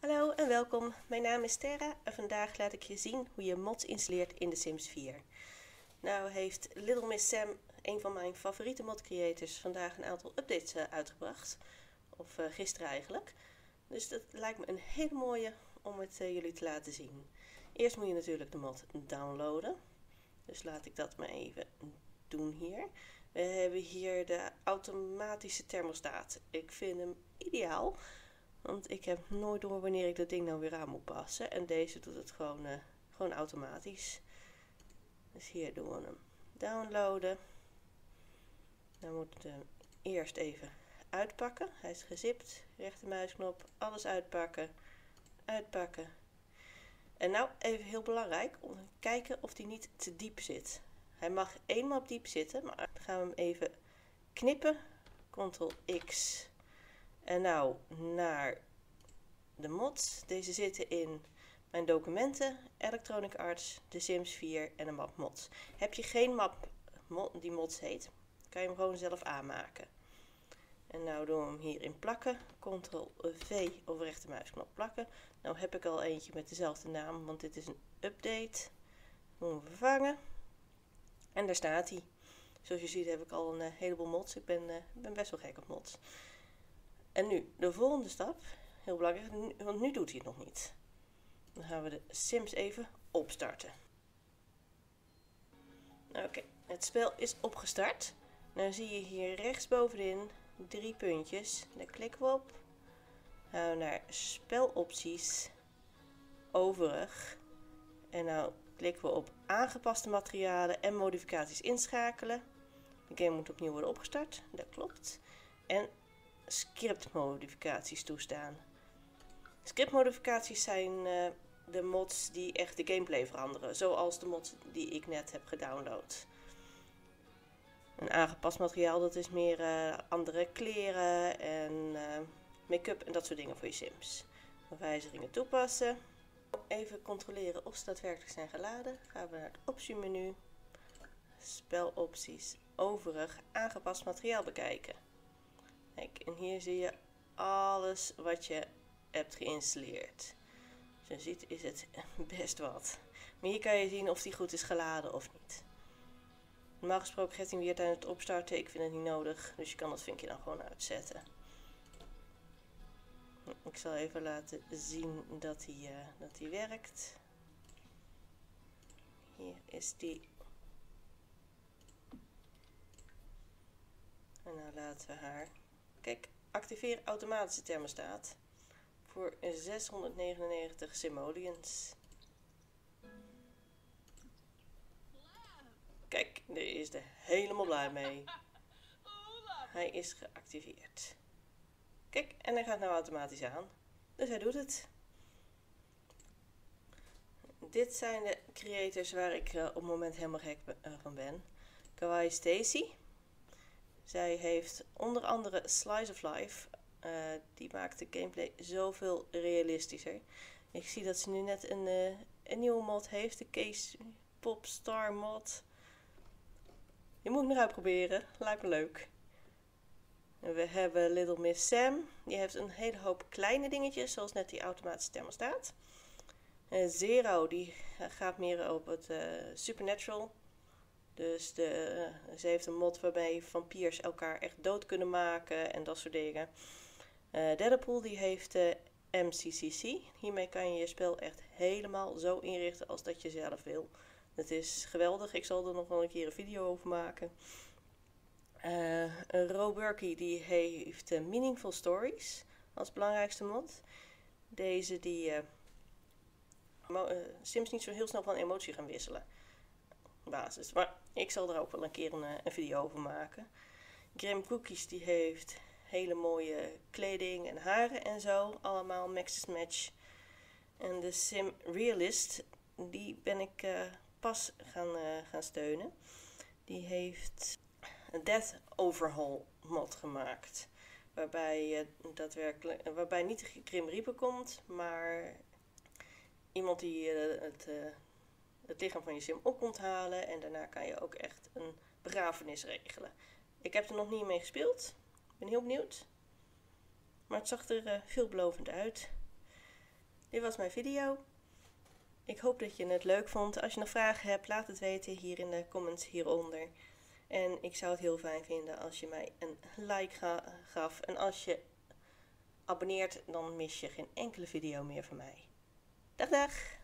Hallo en welkom. Mijn naam is Terra en vandaag laat ik je zien hoe je mods installeert in The Sims 4. Nou heeft Little Miss Sam, een van mijn favoriete mod creators, vandaag een aantal updates uh, uitgebracht. Of uh, gisteren eigenlijk. Dus dat lijkt me een hele mooie om het uh, jullie te laten zien. Eerst moet je natuurlijk de mod downloaden. Dus laat ik dat maar even doen hier. We hebben hier de automatische thermostaat. Ik vind hem ideaal. Want ik heb nooit door wanneer ik dat ding nou weer aan moet passen. En deze doet het gewoon, uh, gewoon automatisch. Dus hier doen we hem downloaden. Dan moet we hem eerst even uitpakken. Hij is gezipt. Rechtermuisknop. Alles uitpakken. Uitpakken. En nou even heel belangrijk om te kijken of hij niet te diep zit. Hij mag eenmaal diep zitten, maar dan gaan we hem even knippen. Ctrl X. En nou naar de mods. Deze zitten in mijn documenten, Electronic Arts, The Sims 4 en de map mods. Heb je geen map die mods heet, kan je hem gewoon zelf aanmaken. En nou doen we hem hierin plakken. Ctrl V of rechtermuisknop plakken. Nou heb ik al eentje met dezelfde naam, want dit is een update. Moeten we vervangen. En daar staat hij. Zoals je ziet heb ik al een uh, heleboel mods. Ik ben, uh, ben best wel gek op mods. En nu, de volgende stap. Heel belangrijk, want nu doet hij het nog niet. Dan gaan we de Sims even opstarten. Oké, het spel is opgestart. Dan zie je hier rechtsbovenin drie puntjes. Daar klikken we op. Gaan we naar spelopties. Overig. En nou klikken we op aangepaste materialen en modificaties inschakelen. De game moet opnieuw worden opgestart. Dat klopt. En scriptmodificaties toestaan. Scriptmodificaties zijn uh, de mods die echt de gameplay veranderen. Zoals de mods die ik net heb gedownload. Een aangepast materiaal, dat is meer uh, andere kleren en uh, make-up en dat soort dingen voor je sims. Wijzigingen toepassen. Even controleren of ze daadwerkelijk zijn geladen. Gaan we naar het optiemenu. Spelopties, overig, aangepast materiaal bekijken. Kijk, en hier zie je alles wat je hebt geïnstalleerd. Je ziet is het best wat. Maar hier kan je zien of die goed is geladen of niet. Normaal gesproken gaat hij weer tijdens het opstarten. Ik vind het niet nodig, dus je kan dat vinkje dan gewoon uitzetten. Ik zal even laten zien dat hij, uh, dat hij werkt. Hier is die. En dan laten we haar. Kijk, activeer automatische thermostaat voor 699 simoleons. Kijk, daar is er helemaal blij mee. Hij is geactiveerd. Kijk, en hij gaat nou automatisch aan. Dus hij doet het. Dit zijn de creators waar ik uh, op het moment helemaal gek uh, van ben. Kawaii Stacy. Zij heeft onder andere Slice of Life. Uh, die maakt de gameplay zoveel realistischer. Ik zie dat ze nu net een, een nieuwe mod heeft. De Case Pop Star mod. Die moet ik nog uitproberen. Lijkt me leuk. We hebben Little Miss Sam. Die heeft een hele hoop kleine dingetjes, zoals net die automatische thermostaat. Uh, Zero, die gaat meer op het uh, supernatural. Dus de, uh, ze heeft een mod waarbij vampiers elkaar echt dood kunnen maken en dat soort dingen. Uh, Deadpool, die heeft de MCCC. Hiermee kan je je spel echt helemaal zo inrichten als dat je zelf wil. Het is geweldig. Ik zal er nog wel een keer een video over maken. Uh, die heeft Meaningful Stories als belangrijkste mod. Deze die Sims niet zo heel snel van emotie gaan wisselen. Basis. Maar ik zal er ook wel een keer een, een video over maken. Grim Cookies die heeft hele mooie kleding en haren en zo. Allemaal Maxis Match. En de Sim Realist, die ben ik pas gaan, gaan steunen. Die heeft een Death Overhaul mod gemaakt. Waarbij, je daadwerkelijk, waarbij niet Grim Reaper komt, maar iemand die uh, het, uh, het lichaam van je sim op halen. En daarna kan je ook echt een begrafenis regelen. Ik heb er nog niet mee gespeeld. Ik ben heel benieuwd. Maar het zag er uh, veelbelovend uit. dit was mijn video. Ik hoop dat je het leuk vond. Als je nog vragen hebt, laat het weten hier in de comments hieronder. En ik zou het heel fijn vinden als je mij een like gaf. En als je abonneert, dan mis je geen enkele video meer van mij. Dag dag!